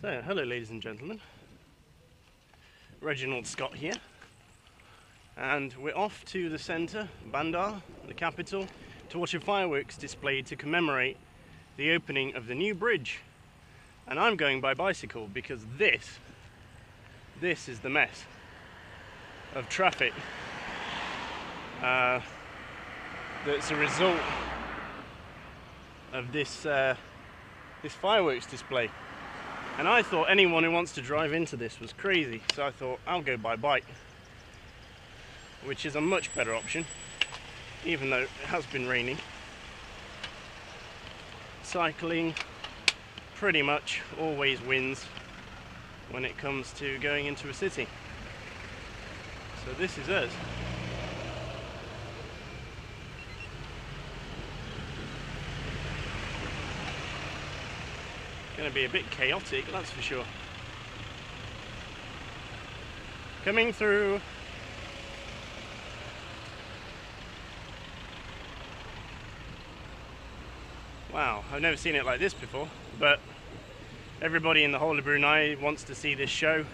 So, hello ladies and gentlemen. Reginald Scot here. And we're off to the centre, Bandar, the capital, to watch a fireworks display to commemorate the opening of the new bridge. And I'm going by bicycle because this, this is the mess of traffic uh, that's a result of this, uh, this fireworks display. And I thought anyone who wants to drive into this was crazy, so I thought I'll go by bike, which is a much better option, even though it has been raining. Cycling pretty much always wins when it comes to going into a city. So this is us. Going to be a bit chaotic, that's for sure. Coming through. Wow, I've never seen it like this before, but everybody in the whole of Brunei wants to see this show.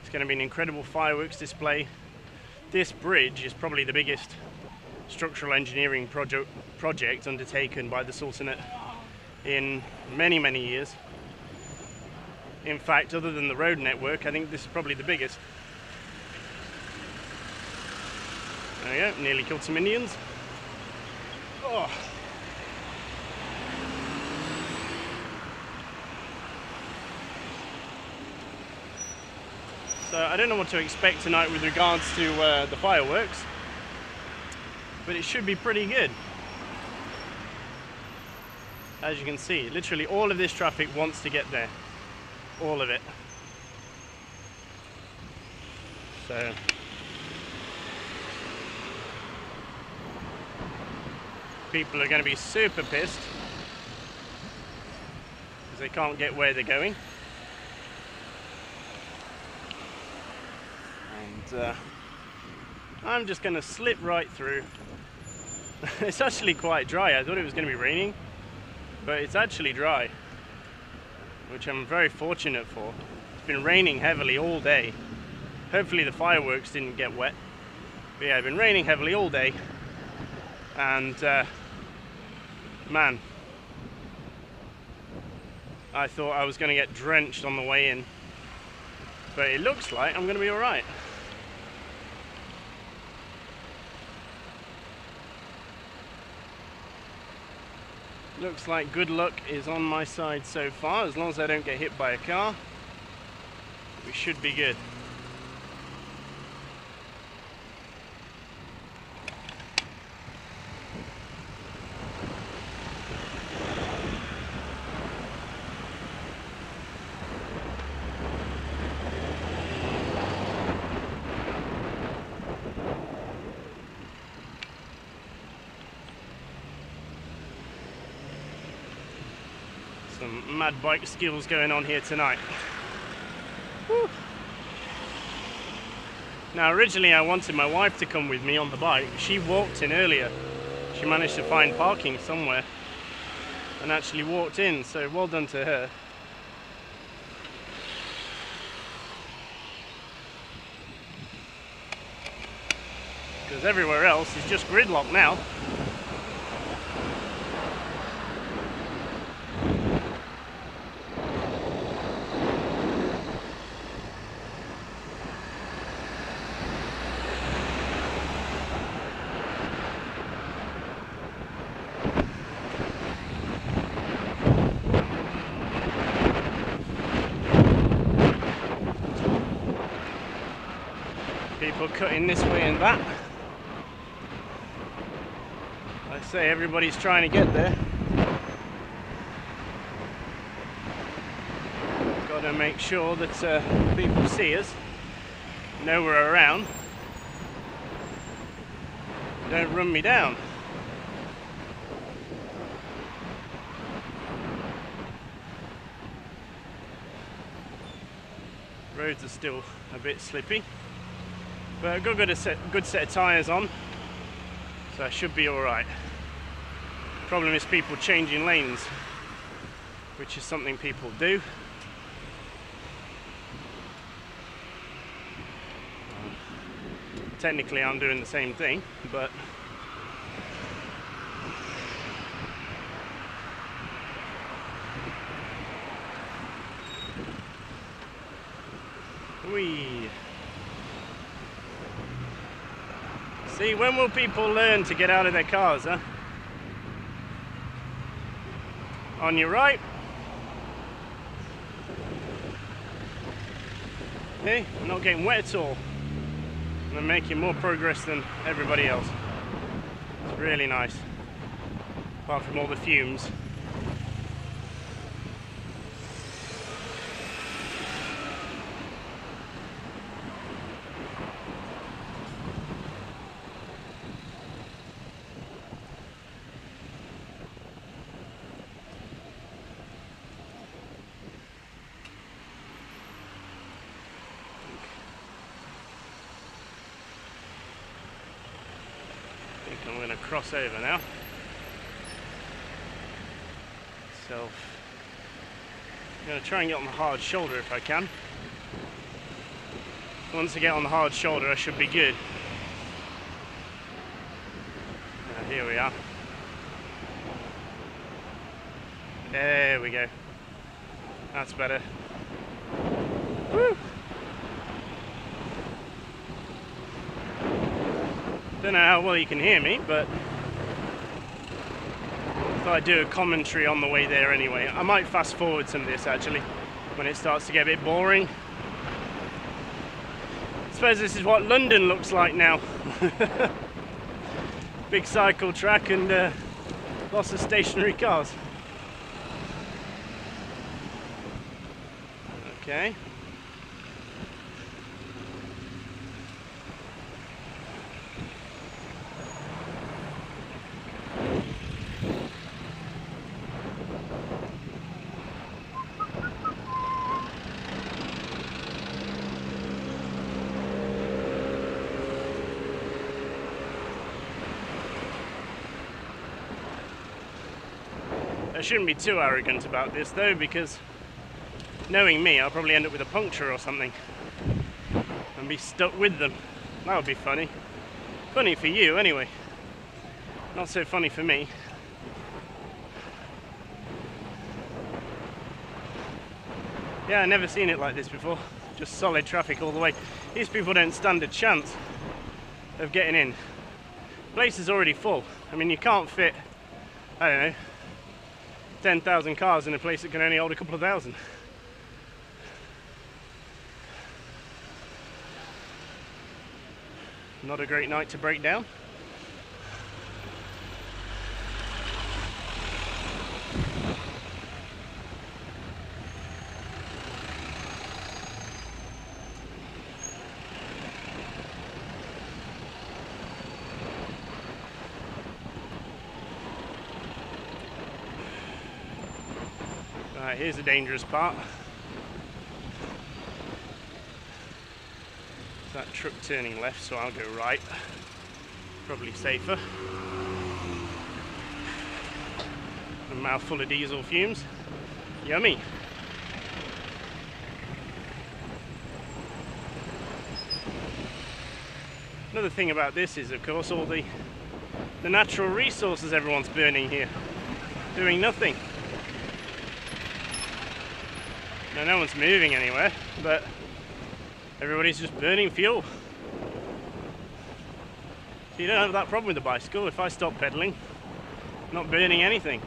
It's going to be an incredible fireworks display. This bridge is probably the biggest structural engineering project, project undertaken by the Sultanate in many, many years. In fact, other than the road network, I think this is probably the biggest. There we go, nearly killed some Indians. Oh. So I don't know what to expect tonight with regards to uh, the fireworks, but it should be pretty good as you can see literally all of this traffic wants to get there. All of it. So. People are going to be super pissed. Because they can't get where they're going. And uh, I'm just going to slip right through. It's actually quite dry. I thought it was going to be raining but it's actually dry, which I'm very fortunate for. It's been raining heavily all day. Hopefully the fireworks didn't get wet. But yeah, it's been raining heavily all day, and uh, man, I thought I was going to get drenched on the way in, but it looks like I'm going to be alright. Looks like good luck is on my side so far. As long as I don't get hit by a car, we should be good. Some mad bike skills going on here tonight. Woo. Now originally I wanted my wife to come with me on the bike. She walked in earlier. She managed to find parking somewhere and actually walked in, so well done to her. Because everywhere else is just gridlock now. People cutting this way and that. I say everybody's trying to get there. Got to make sure that uh, people see us, know we're around, don't run me down. Roads are still a bit slippy. But I've got a good set, good set of tyres on, so I should be alright. Problem is people changing lanes, which is something people do. Technically I'm doing the same thing, but When will people learn to get out of their cars, huh? On your right. Okay, I'm not getting wet at all. And I'm making more progress than everybody else. It's really nice. Apart from all the fumes. I'm going to cross over now. So, I'm going to try and get on the hard shoulder if I can. Once I get on the hard shoulder, I should be good. Uh, here we are. There we go. That's better. Woo! Don't know how well you can hear me, but thought I'd do a commentary on the way there anyway. I might fast forward some of this actually when it starts to get a bit boring. I suppose this is what London looks like now. Big cycle track and uh, lots of stationary cars. Okay. Shouldn't be too arrogant about this though, because knowing me, I'll probably end up with a puncture or something and be stuck with them. That would be funny. Funny for you, anyway. Not so funny for me. Yeah, I've never seen it like this before. Just solid traffic all the way. These people don't stand a chance of getting in. Place is already full. I mean, you can't fit, I don't know, 10,000 cars in a place that can only hold a couple of thousand. Not a great night to break down. Here's the dangerous part. That truck turning left, so I'll go right. Probably safer. A mouth full of diesel fumes. Yummy. Another thing about this is, of course, all the the natural resources everyone's burning here, doing nothing. Now, no one's moving anywhere, but everybody's just burning fuel. So you don't have that problem with the bicycle. If I stop pedaling, not burning anything.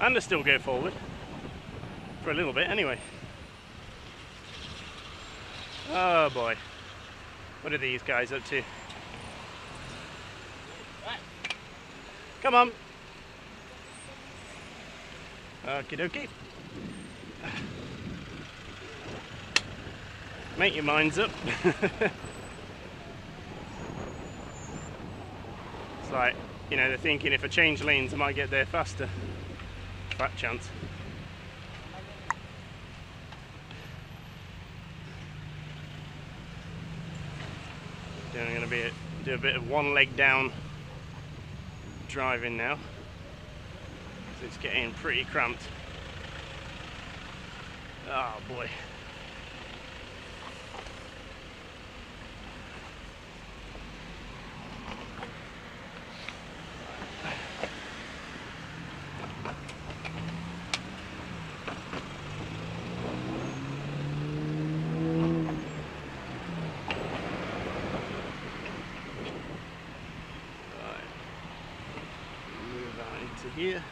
And I still go forward. For a little bit anyway. Oh boy. What are these guys up to? Come on. Okie dokie. Make your minds up. it's like, you know, they're thinking if I change lanes I might get there faster. Fat chance. Then I'm going to be a, do a bit of one leg down driving now. It's getting pretty cramped. Oh boy. Here.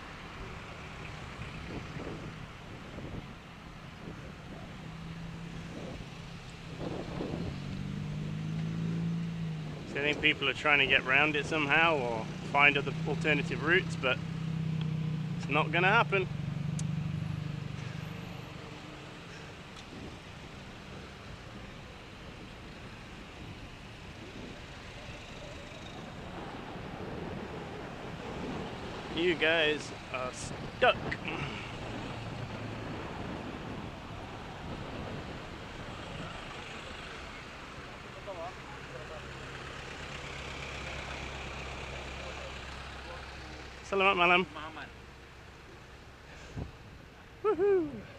So I think people are trying to get around it somehow or find other alternative routes, but it's not going to happen. You guys are stuck. Selamat malam. Muhammad. Woohoo!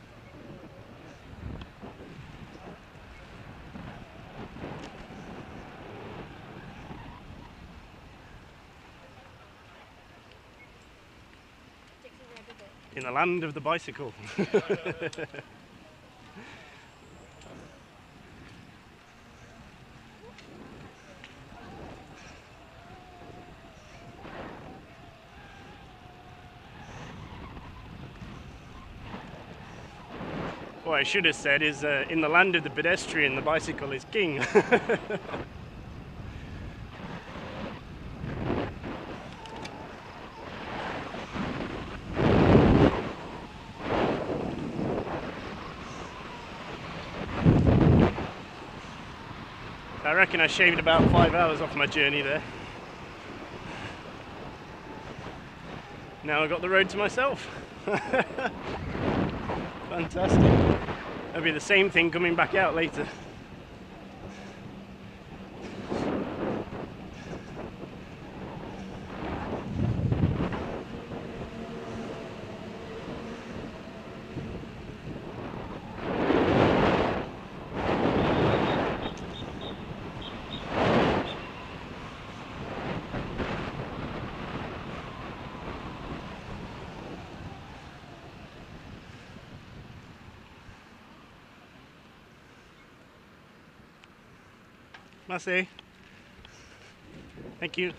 The land of the bicycle. What I should have said is, uh, in the land of the pedestrian, the bicycle is king. reckon I shaved about five hours off my journey there. Now I've got the road to myself. Fantastic. It'll be the same thing coming back out later. Merci. Thank you.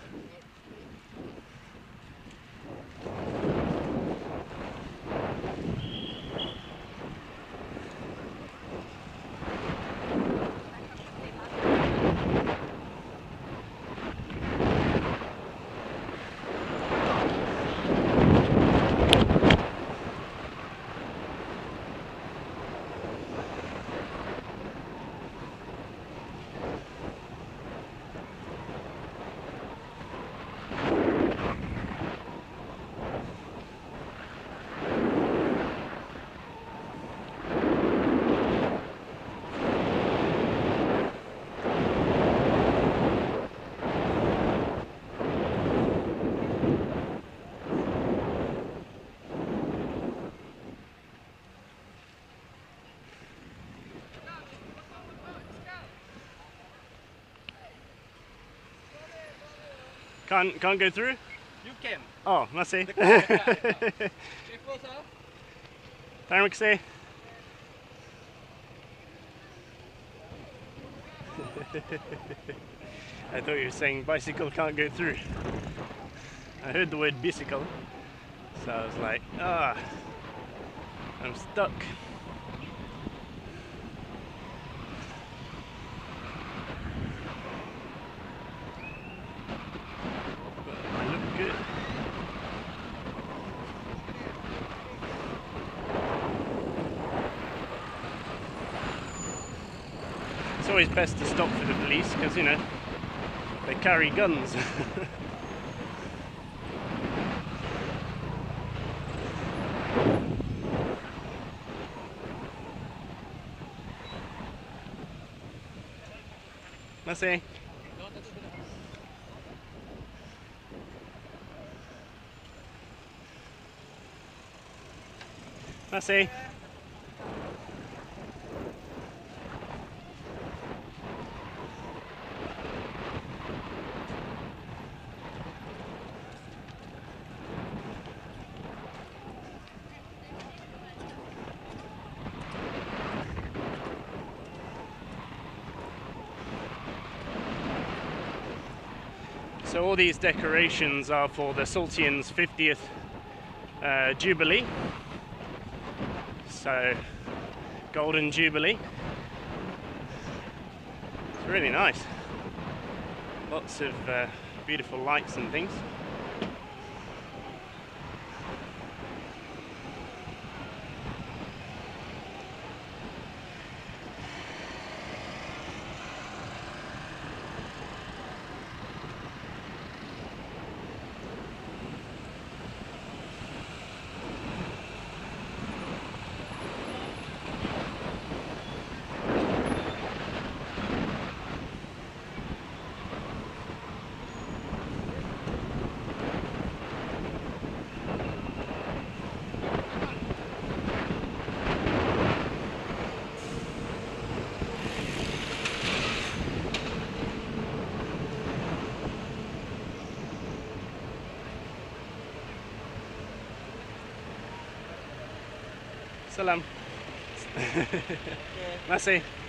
Can't can't go through? You can. Oh, merci. Terima kasih. I thought you were saying bicycle can't go through. I heard the word bicycle, so I was like, ah, I'm stuck. But I look good. It's always best to stop for the police because, you know, they carry guns. Merci. Merci. All these decorations are for the Sultan's 50th uh, Jubilee. So, Golden Jubilee. It's really nice. Lots of uh, beautiful lights and things. Salam. Merci. Uh,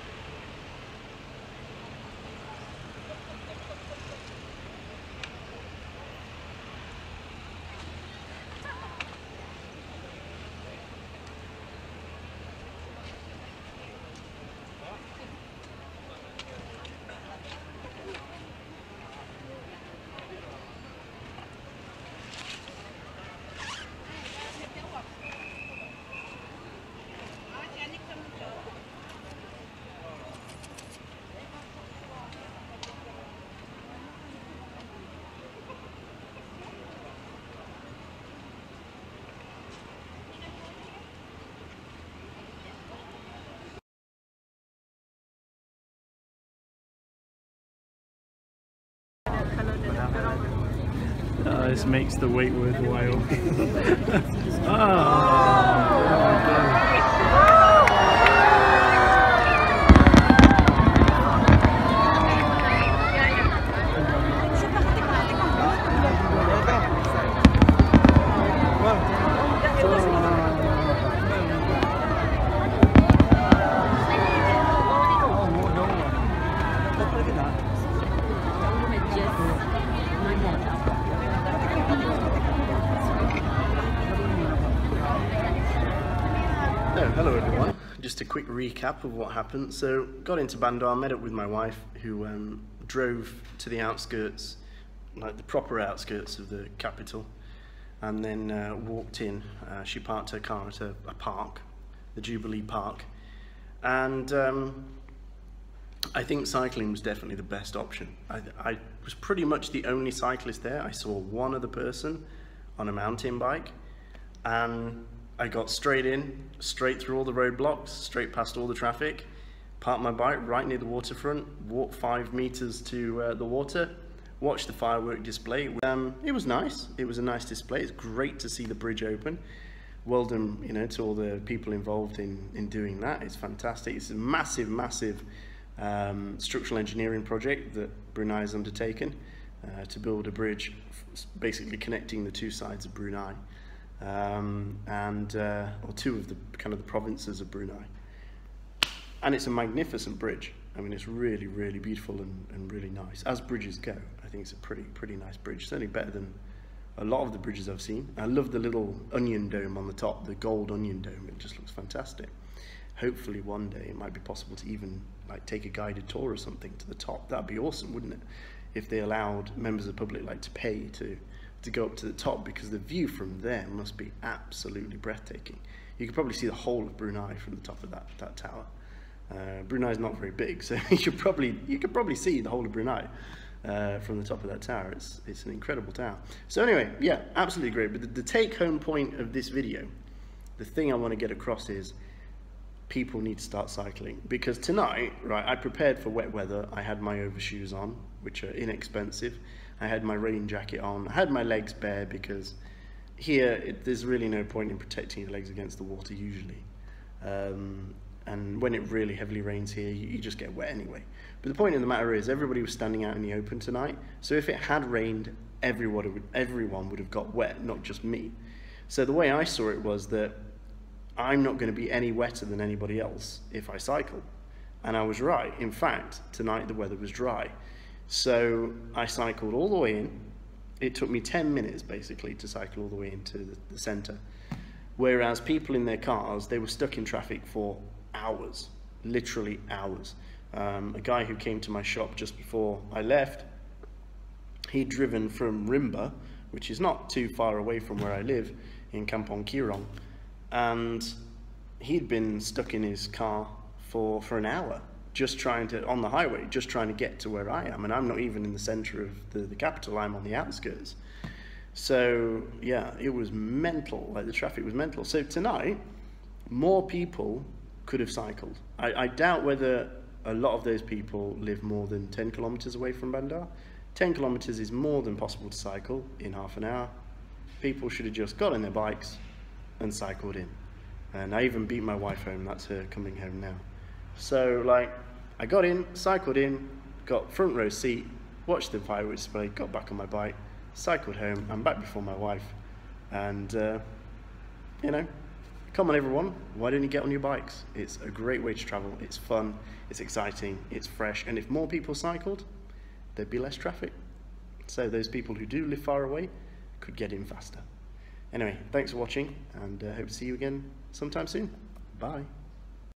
this makes the wait worthwhile. oh, So, hello everyone. Just a quick recap of what happened. So, got into Bandar, met up with my wife, who um, drove to the outskirts, like the proper outskirts of the capital, and then uh, walked in. Uh, she parked her car at a, a park, the Jubilee Park, and um, I think cycling was definitely the best option. I, I was pretty much the only cyclist there. I saw one other person on a mountain bike, and I got straight in, straight through all the roadblocks, straight past all the traffic, parked my bike right near the waterfront, walked five meters to uh, the water, watched the firework display. Um, it was nice. It was a nice display. It's great to see the bridge open. Well done, you know, to all the people involved in, in doing that. It's fantastic. It's a massive, massive um, structural engineering project that Brunei has undertaken uh, to build a bridge, basically connecting the two sides of Brunei um, and uh, or two of the kind of the provinces of Brunei. And it's a magnificent bridge. I mean, it's really, really beautiful and, and really nice. As bridges go, I think it's a pretty, pretty nice bridge. Certainly better than a lot of the bridges I've seen. I love the little onion dome on the top, the gold onion dome. It just looks fantastic. Hopefully, one day it might be possible to even like take a guided tour or something to the top. That'd be awesome, wouldn't it? If they allowed members of the public like to pay to to go up to the top because the view from there must be absolutely breathtaking. You could probably see the whole of Brunei from the top of that, that tower. Uh, Brunei is not very big, so you could probably you could probably see the whole of Brunei uh, from the top of that tower. It's it's an incredible tower. So anyway, yeah, absolutely great. But the, the take home point of this video, the thing I want to get across is people need to start cycling because tonight, right, I prepared for wet weather. I had my overshoes on, which are inexpensive. I had my rain jacket on. I had my legs bare because here it, there's really no point in protecting your legs against the water usually. Um, and when it really heavily rains here, you, you just get wet anyway. But the point of the matter is, everybody was standing out in the open tonight. So if it had rained, everyone would, everyone would have got wet, not just me. So the way I saw it was that I'm not going to be any wetter than anybody else if I cycle. And I was right. In fact, tonight the weather was dry. So I cycled all the way in, it took me 10 minutes basically to cycle all the way into the, the centre. Whereas people in their cars, they were stuck in traffic for hours, literally hours. Um, a guy who came to my shop just before I left, he'd driven from Rimba, which is not too far away from where I live, in Kampong Kiarong, and he'd been stuck in his car for, for an hour, just trying to, on the highway, just trying to get to where I am. And I'm not even in the centre of the, the capital, I'm on the outskirts. So, yeah, it was mental, like the traffic was mental. So tonight, more people could have cycled. I, I doubt whether a lot of those people live more than 10 kilometres away from Bandar. 10 kilometres is more than possible to cycle in half an hour. People should have just got on their bikes and cycled in. And I even beat my wife home, that's her coming home now. So, like, I got in, cycled in, got front row seat, watched the fireworks display, got back on my bike, cycled home, I'm back before my wife. And, uh, you know, come on everyone, why don't you get on your bikes? It's a great way to travel, it's fun, it's exciting, it's fresh, and if more people cycled, there'd be less traffic. So those people who do live far away could get in faster. Anyway, thanks for watching, and uh, hope to see you again sometime soon. Bye.